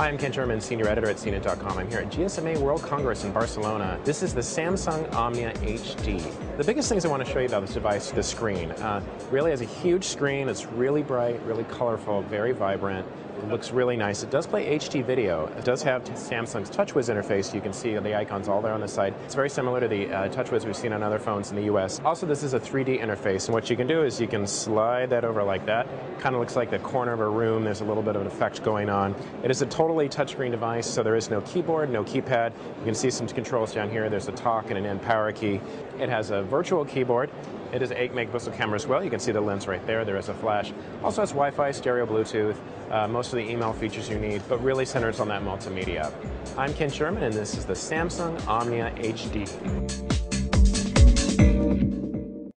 Hi, I'm Kent German, Senior Editor at CNET.com. I'm here at GSMA World Congress in Barcelona. This is the Samsung Omnia HD. The biggest things I want to show you about this device the screen. Uh, really has a huge screen, it's really bright, really colorful, very vibrant. It looks really nice. It does play HD video. It does have Samsung's TouchWiz interface. You can see the icons all there on the side. It's very similar to the uh, TouchWiz we've seen on other phones in the US. Also, this is a 3D interface, and what you can do is you can slide that over like that. Kind of looks like the corner of a room. There's a little bit of an effect going on. It is a totally touchscreen device, so there is no keyboard, no keypad. You can see some controls down here. There's a talk and an end power key. It has a virtual keyboard. It is 8 megapixel camera as well. You can see the lens right there. There is a flash. Also has Wi-Fi, stereo, Bluetooth, uh, most of the email features you need, but really centers on that multimedia. I'm Kent German, and this is the Samsung Omnia HD.